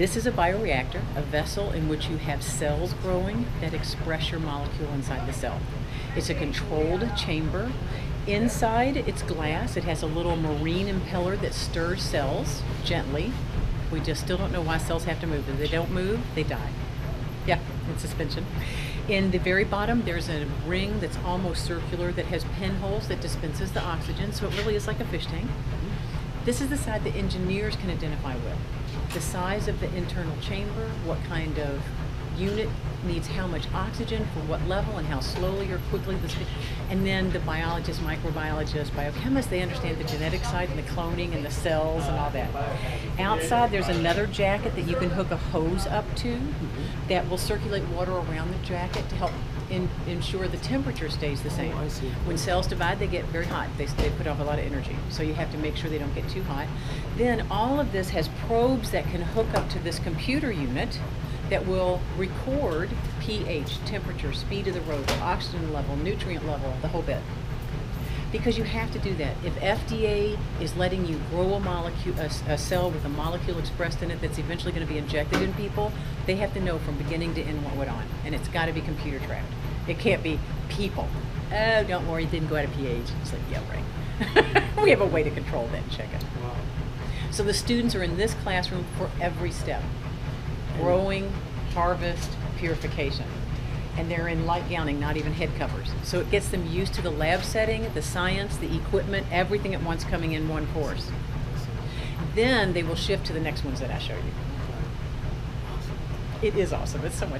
This is a bioreactor, a vessel in which you have cells growing that express your molecule inside the cell. It's a controlled chamber. Inside, it's glass. It has a little marine impeller that stirs cells gently. We just still don't know why cells have to move. If they don't move, they die. Yeah, in suspension. In the very bottom, there's a ring that's almost circular that has pinholes that dispenses the oxygen, so it really is like a fish tank. This is the side that engineers can identify with. The size of the internal chamber, what kind of unit needs how much oxygen for what level and how slowly or quickly this and then the biologists microbiologists biochemists they understand the genetic side and the cloning and the cells and all that. Outside there's another jacket that you can hook a hose up to mm-hmm. that will circulate water around the jacket to help in, ensure the temperature stays the same. Oh, when cells divide they get very hot. They, they put off a lot of energy so you have to make sure they don't get too hot. Then all of this has probes that can hook up to this computer unit that will record pH, temperature, speed of the rotor, oxygen level, nutrient level, the whole bit. Because you have to do that. If FDA is letting you grow a molecule, a, a cell with a molecule expressed in it that's eventually going to be injected in people, they have to know from beginning to end what went on, and it's got to be computer tracked. It can't be people. Oh, don't worry, it didn't go out of pH. It's like, yeah, right. we have a way to control that and check it. Wow. So the students are in this classroom for every step growing, harvest, purification. And they're in light gowning, not even head covers. So it gets them used to the lab setting, the science, the equipment, everything at once coming in one course. Then they will shift to the next ones that I show you. It is awesome. It's so much.